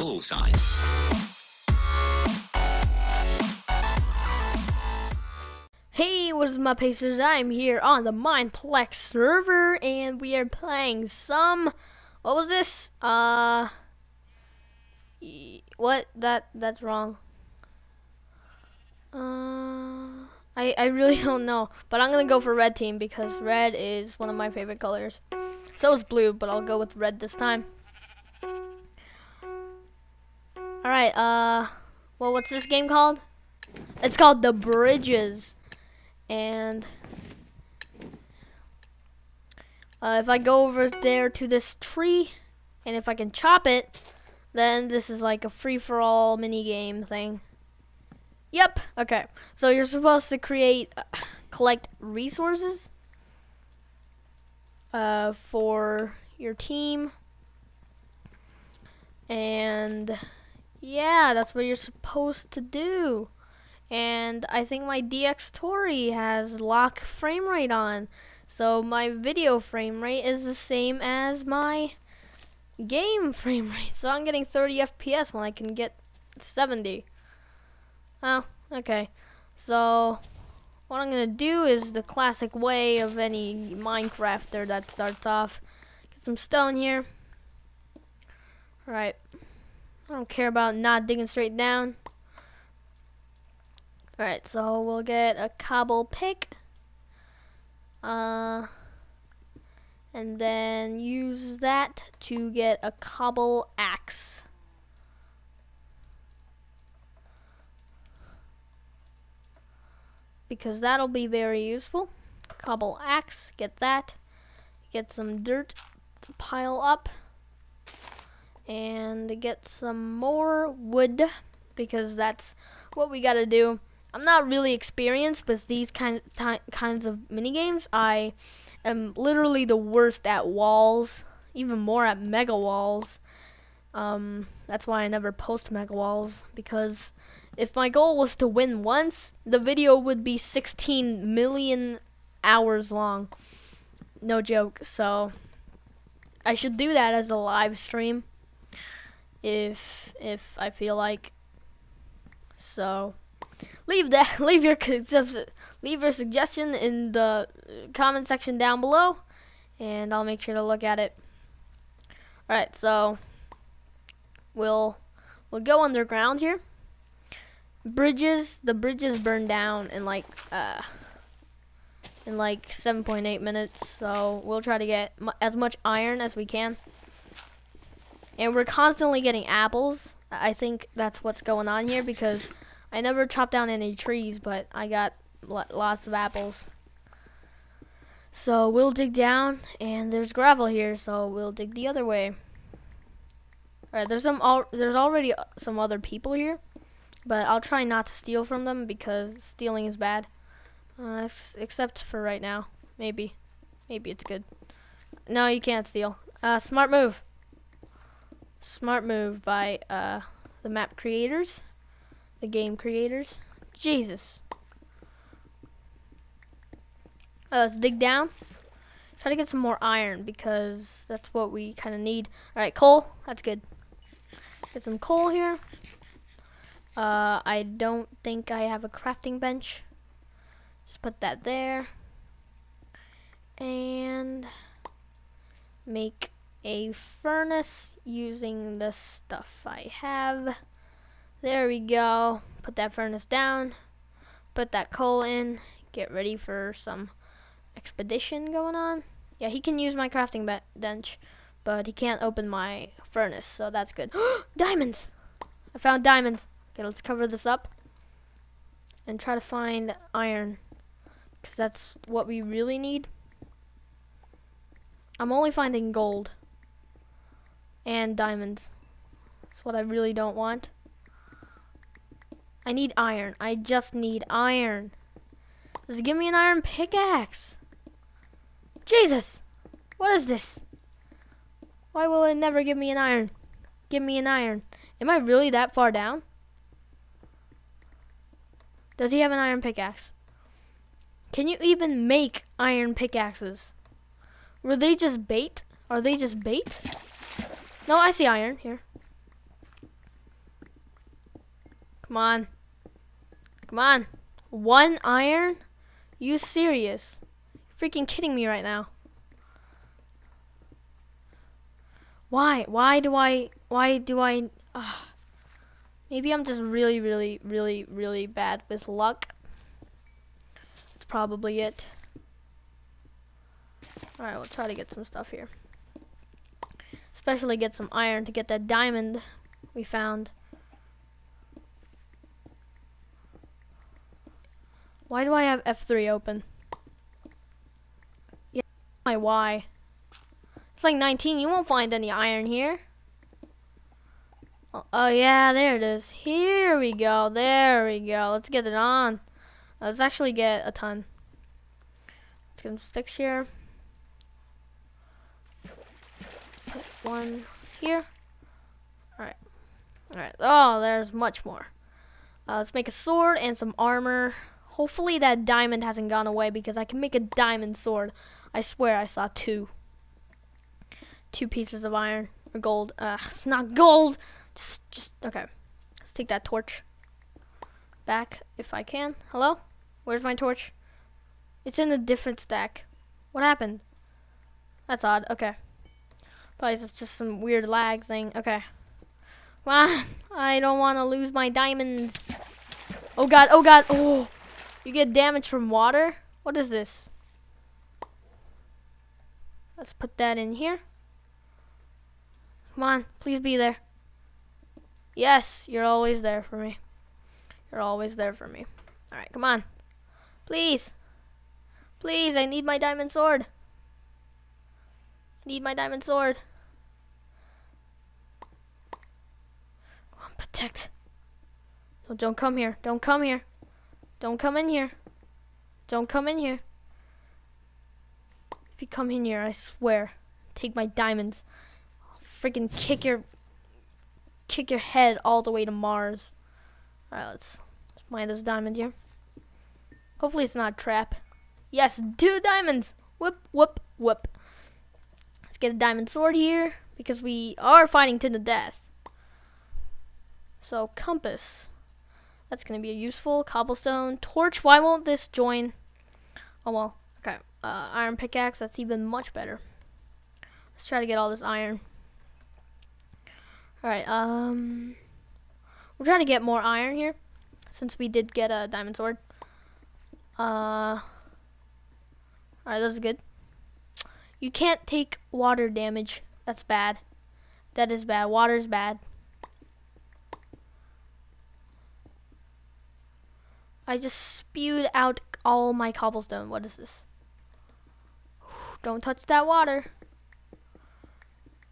Bullseye. Hey, what is my Pacers? I'm here on the Mineplex server, and we are playing some. What was this? Uh, what? That that's wrong. Uh, I I really don't know, but I'm gonna go for red team because red is one of my favorite colors. So is blue, but I'll go with red this time. All right. Uh, well, what's this game called? It's called the Bridges and uh, if I go over there to this tree and if I can chop it then this is like a free-for-all mini game thing yep okay so you're supposed to create uh, collect resources uh, for your team and yeah that's what you're supposed to do and I think my Dxtory has lock frame rate on. So my video frame rate is the same as my game frame rate. So I'm getting 30 FPS when I can get 70. Oh, okay. So what I'm gonna do is the classic way of any Minecrafter that starts off. Get some stone here. Alright. I don't care about not digging straight down. Alright, so we'll get a cobble pick. Uh, and then use that to get a cobble axe. Because that'll be very useful. Cobble axe, get that. Get some dirt, pile up. And get some more wood because that's what we gotta do. I'm not really experienced with these kind kinds of mini games. I am literally the worst at walls, even more at mega walls. Um, that's why I never post mega walls because if my goal was to win once, the video would be 16 million hours long. No joke. So I should do that as a live stream if if I feel like. So leave that leave your leave your suggestion in the uh, comment section down below and I'll make sure to look at it. Alright, so we'll we'll go underground here. Bridges, the bridges burn down in like uh in like 7.8 minutes, so we'll try to get as much iron as we can. And we're constantly getting apples. I think that's what's going on here because I never chopped down any trees, but I got lots of apples. So we'll dig down, and there's gravel here, so we'll dig the other way. Alright, there's some al there's already uh, some other people here, but I'll try not to steal from them because stealing is bad. Uh, except for right now, maybe, maybe it's good. No, you can't steal. Uh, smart move. Smart move by uh, the map creators the game creators. Jesus. Uh, let's dig down. Try to get some more iron because that's what we kind of need. All right, coal. That's good. Get some coal here. Uh, I don't think I have a crafting bench. Just put that there. And make a furnace using the stuff I have. There we go. Put that furnace down. Put that coal in. Get ready for some expedition going on. Yeah, he can use my crafting bench, but he can't open my furnace, so that's good. diamonds! I found diamonds. Okay, let's cover this up and try to find iron because that's what we really need. I'm only finding gold and diamonds. That's what I really don't want. I need iron. I just need iron. Just give me an iron pickaxe. Jesus! What is this? Why will it never give me an iron? Give me an iron. Am I really that far down? Does he have an iron pickaxe? Can you even make iron pickaxes? Were they just bait? Are they just bait? No, I see iron here. Come on. Come on. One iron? You serious? freaking kidding me right now. Why? Why do I? Why do I? Uh, maybe I'm just really, really, really, really bad with luck. That's probably it. Alright, we'll try to get some stuff here. Especially get some iron to get that diamond we found. Why do I have F3 open? Yeah, my Y. It's like 19. You won't find any iron here. Oh, oh, yeah, there it is. Here we go. There we go. Let's get it on. Let's actually get a ton. Let's get some sticks here. Put one here. Alright. Alright. Oh, there's much more. Uh, let's make a sword and some armor. Hopefully that diamond hasn't gone away because I can make a diamond sword. I swear I saw two. Two pieces of iron or gold. Uh, it's not gold. Just, just okay. Let's take that torch back if I can. Hello? Where's my torch? It's in a different stack. What happened? That's odd. Okay. Probably just some weird lag thing. Okay. On. I don't want to lose my diamonds. Oh god. Oh god. Oh. You get damage from water? What is this? Let's put that in here. Come on, please be there. Yes, you're always there for me. You're always there for me. Alright, come on. Please. Please, I need my diamond sword. I need my diamond sword. Come on, protect. No, don't come here. Don't come here. Don't come in here. Don't come in here. If you come in here, I swear, take my diamonds. I'll freaking kick your kick your head all the way to Mars. Alright, let's, mine this diamond here. Hopefully it's not a trap. Yes, two diamonds. Whoop, whoop, whoop. Let's get a diamond sword here because we are fighting to the death. So, compass. That's going to be a useful. Cobblestone. Torch. Why won't this join? Oh, well. Okay. Uh, iron pickaxe. That's even much better. Let's try to get all this iron. Alright. Um, We're trying to get more iron here. Since we did get a diamond sword. Uh, Alright, that's good. You can't take water damage. That's bad. That is bad. Water's bad. I just spewed out all my cobblestone. What is this? Don't touch that water.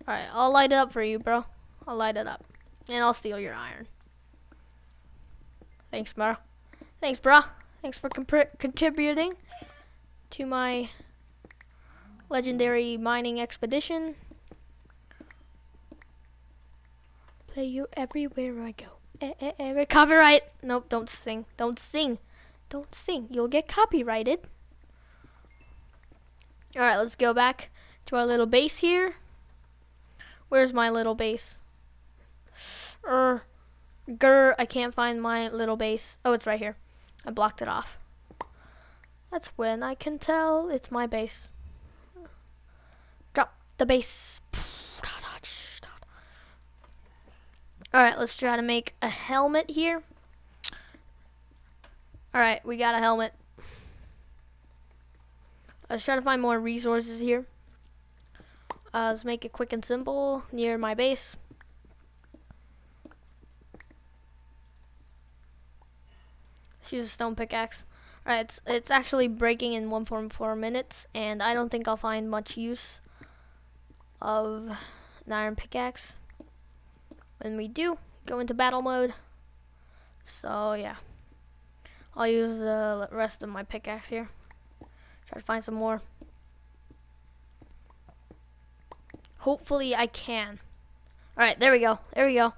Alright, I'll light it up for you, bro. I'll light it up. And I'll steal your iron. Thanks, bro. Thanks, bro. Thanks for contributing to my legendary mining expedition. Play you everywhere I go. Eh, eh, eh, copyright. Nope, don't sing. Don't sing. Don't sing. You'll get copyrighted. Alright, let's go back to our little base here. Where's my little base? Er, grr, I can't find my little base. Oh, it's right here. I blocked it off. That's when I can tell it's my base. Drop the base. Alright, let's try to make a helmet here. Alright, we got a helmet. Let's try to find more resources here. Uh, let's make it quick and simple near my base. Use a stone pickaxe. Alright, it's, it's actually breaking in 1.4 minutes, and I don't think I'll find much use of an iron pickaxe when we do go into battle mode. So yeah, I'll use the rest of my pickaxe here. Try to find some more. Hopefully I can. All right, there we go. There we go.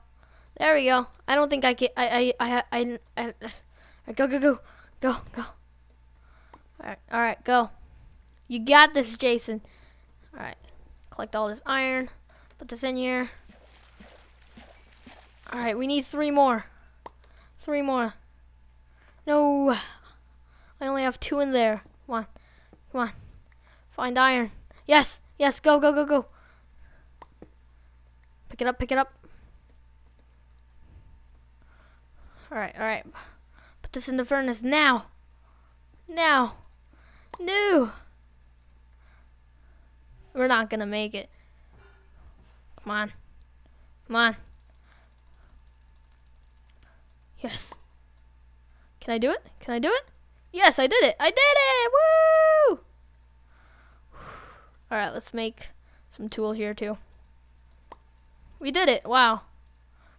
There we go. I don't think I can. I I I I, I, I, I go go go go go. Alright, alright, go. You got this, Jason. Alright. Collect all this iron. Put this in here. Alright, we need three more. Three more. No. I only have two in there. Come on. Come on. Find iron. Yes. Yes. Go, go, go, go. Pick it up, pick it up. Alright, alright. This in the furnace now. Now. No. We're not gonna make it. Come on. Come on. Yes. Can I do it? Can I do it? Yes, I did it. I did it. Woo! All right, let's make some tools here too. We did it. Wow.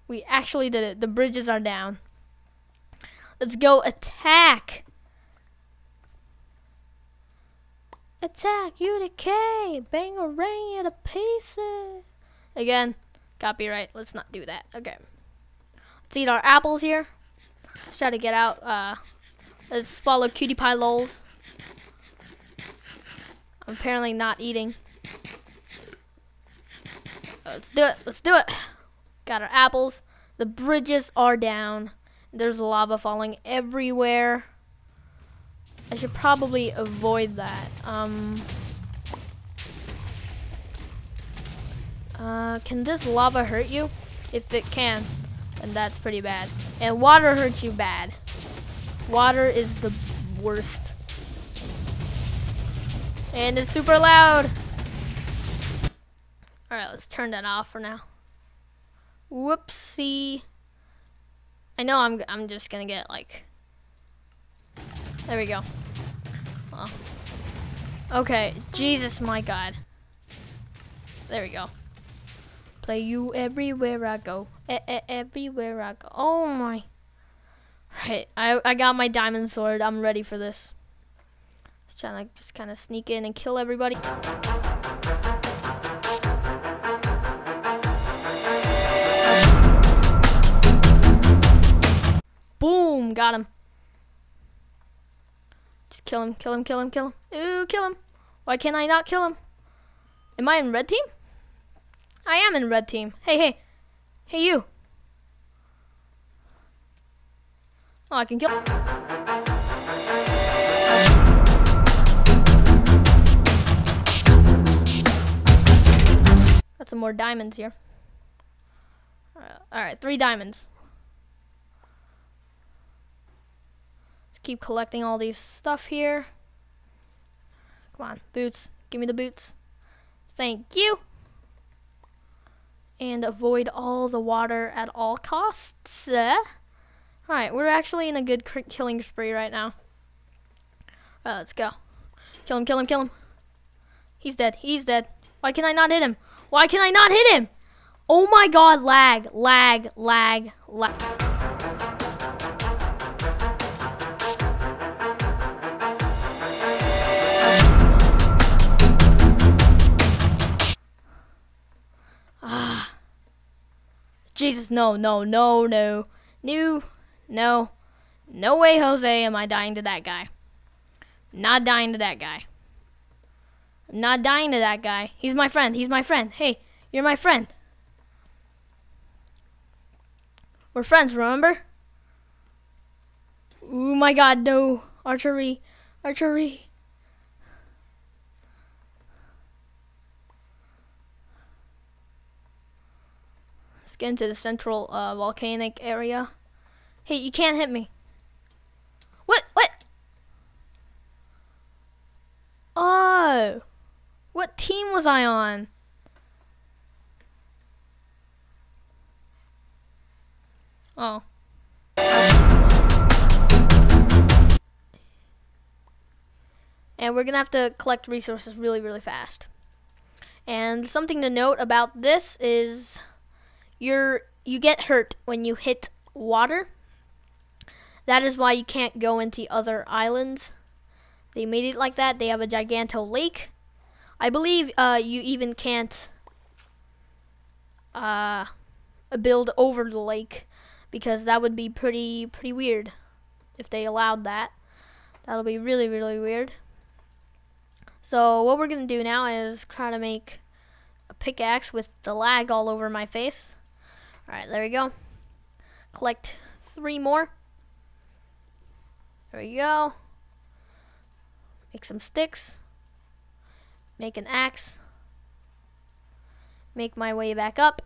We actually did it. The bridges are down. Let's go attack. Attack UDK. Bang a ring you to pieces. Again, copyright. Let's not do that. Okay. Let's eat our apples here. Let's try to get out. Uh, let's follow Cutie Pie Lols. I'm apparently not eating. Let's do it. Let's do it. Got our apples. The bridges are down. There's lava falling everywhere. I should probably avoid that. Um, uh, can this lava hurt you? If it can, then that's pretty bad. And water hurts you bad. Water is the worst. And it's super loud. Alright, let's turn that off for now. Whoopsie. I know I'm, I'm just gonna get like... There we go. Okay, Jesus my God. There we go. Play you everywhere I go. E -e everywhere I go. Oh my. Right, I, I got my diamond sword. I'm ready for this. Just trying to just kind of sneak in and kill everybody. Boom! Got him. Just kill him, kill him, kill him, kill him. Ooh, kill him. Why can't I not kill him? Am I in red team? I am in red team. Hey, hey. Hey, you. Oh, I can kill Got some more diamonds here. Alright, three diamonds. Keep collecting all these stuff here. Come on, boots. Give me the boots. Thank you. And avoid all the water at all costs. Alright, we're actually in a good killing spree right now. Alright, let's go. Kill him, kill him, kill him. He's dead. He's dead. Why can I not hit him? Why can I not hit him? Oh my god, lag, lag, lag, lag. Jesus, no, no, no, no. No, no. No way, Jose, am I dying to that guy. Not dying to that guy. I'm not dying to that guy. He's my friend. He's my friend. Hey, you're my friend. We're friends, remember? Oh my god, no. Archery. Archery. Get into the central uh, volcanic area. Hey, you can't hit me. What? What? Oh. What team was I on? Oh. And we're going to have to collect resources really, really fast. And something to note about this is you're, you get hurt when you hit water. That is why you can't go into other islands. They made it like that. They have a giganto lake. I believe uh, you even can't uh, build over the lake because that would be pretty pretty weird if they allowed that. That'll be really, really weird. So what we're going to do now is try to make a pickaxe with the lag all over my face. Alright, there we go. Collect three more. There we go. Make some sticks. Make an axe. Make my way back up.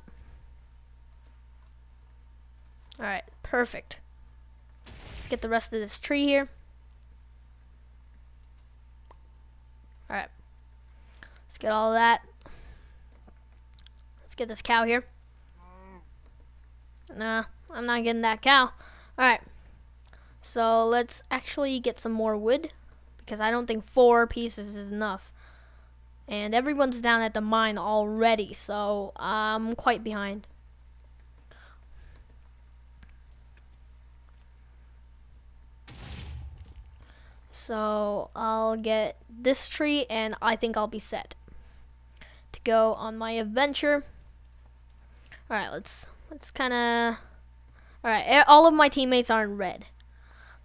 Alright, perfect. Let's get the rest of this tree here. Alright. Let's get all that. Let's get this cow here. Nah, I'm not getting that cow. Alright. So let's actually get some more wood. Because I don't think four pieces is enough. And everyone's down at the mine already. So I'm quite behind. So I'll get this tree and I think I'll be set to go on my adventure. All right, let's let's kind of All right, all of my teammates are in red.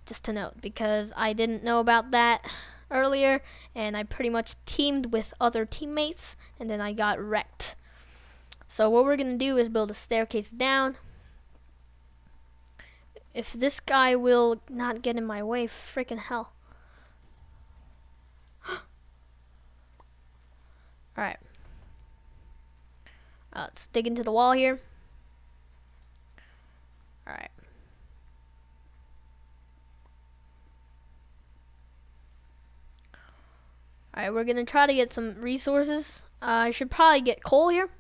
Just to note because I didn't know about that earlier and I pretty much teamed with other teammates and then I got wrecked. So what we're going to do is build a staircase down. If this guy will not get in my way, freaking hell. Alright. Uh, let's dig into the wall here. Alright. Alright, we're going to try to get some resources. Uh, I should probably get coal here.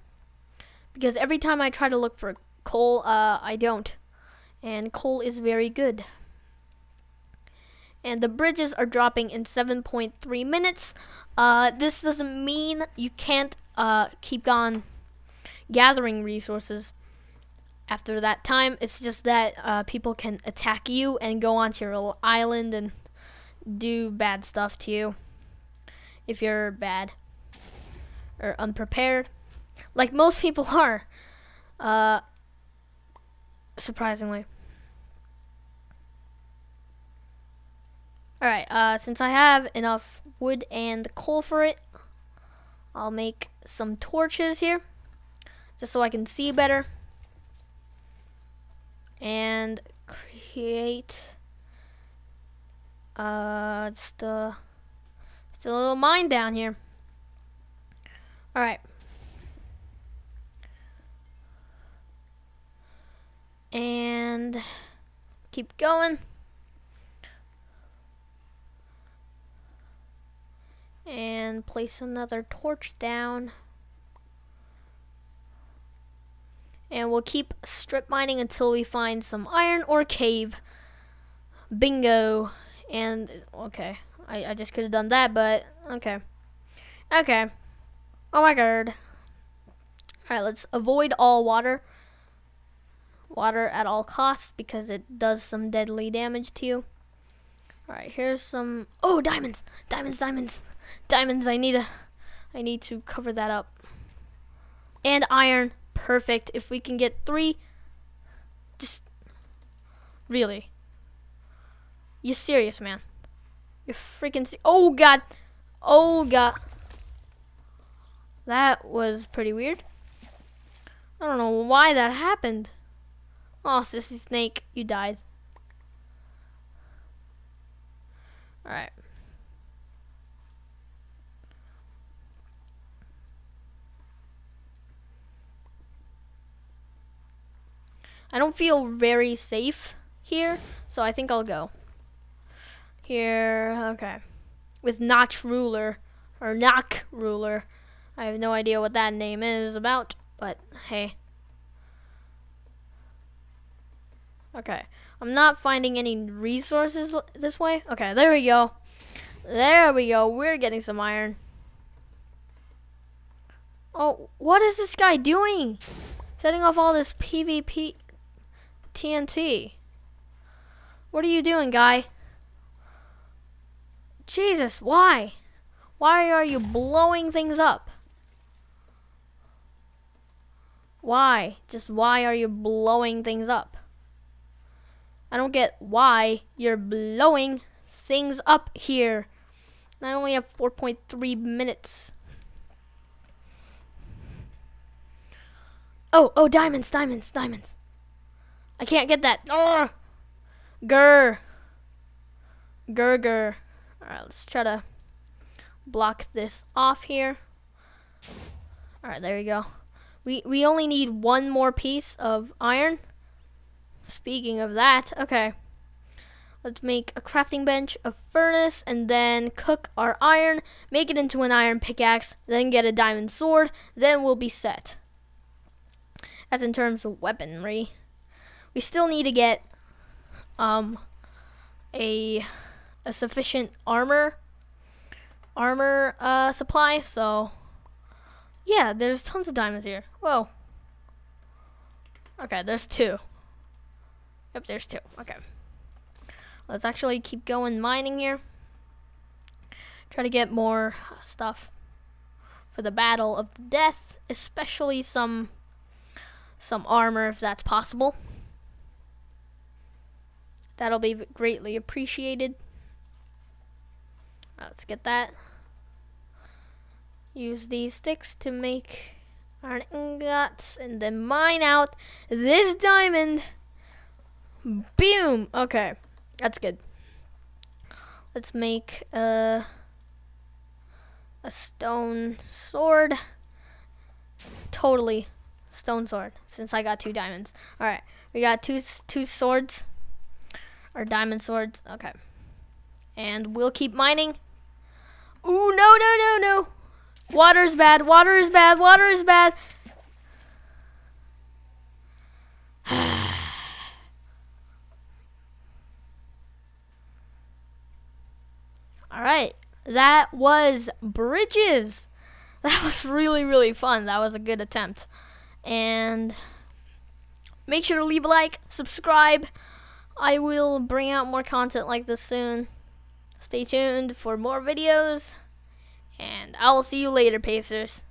Because every time I try to look for coal, uh, I don't. And coal is very good and the bridges are dropping in 7.3 minutes. Uh, this doesn't mean you can't uh, keep on gathering resources after that time. It's just that uh, people can attack you and go onto your little island and do bad stuff to you if you're bad or unprepared, like most people are, uh, surprisingly. Alright, uh, since I have enough wood and coal for it, I'll make some torches here, just so I can see better. And create uh, just, a, just a little mine down here. Alright. And keep going. and place another torch down. And we'll keep strip mining until we find some iron or cave. Bingo. And, okay. I, I just could have done that, but, okay. Okay. Oh my god. Alright, let's avoid all water. Water at all costs because it does some deadly damage to you. Alright, here's some... Oh, diamonds! Diamonds, diamonds! Diamonds, I need a... I need to cover that up. And iron. Perfect. If we can get three... Just... Really? You serious, man? You're freaking... Oh, God! Oh, God! That was pretty weird. I don't know why that happened. Oh, Sissy Snake, you died. Alright. I don't feel very safe here, so I think I'll go. Here, okay. With Notch Ruler, or Knock Ruler. I have no idea what that name is about, but hey. Okay. I'm not finding any resources this way. Okay, there we go. There we go. We're getting some iron. Oh, what is this guy doing? Setting off all this PvP TNT. What are you doing, guy? Jesus, why? Why are you blowing things up? Why? Just why are you blowing things up? I don't get why you're blowing things up here. I only have 4.3 minutes. Oh, oh, diamonds, diamonds, diamonds. I can't get that. Ugh. Grr. Grr, grr. Alright, let's try to block this off here. Alright, there we go. We, we only need one more piece of iron. Speaking of that, okay. Let's make a crafting bench, a furnace, and then cook our iron, make it into an iron pickaxe, then get a diamond sword, then we'll be set. As in terms of weaponry. We still need to get um a a sufficient armor armor uh supply, so yeah, there's tons of diamonds here. Whoa. Okay, there's two. Yep, there's two. Okay. Let's actually keep going mining here. Try to get more stuff for the battle of death, especially some some armor if that's possible. That'll be greatly appreciated. Let's get that. Use these sticks to make our ingots and then mine out this diamond. Boom! Okay. That's good. Let's make a, a stone sword. Totally stone sword, since I got two diamonds. Alright, we got two, two swords. Or diamond swords. Okay. And we'll keep mining. Ooh, no, no, no, no. Water is bad. Water is bad. Water is bad. All right. That was bridges. That was really, really fun. That was a good attempt. And make sure to leave a like, subscribe. I will bring out more content like this soon. Stay tuned for more videos. And I will see you later, Pacers.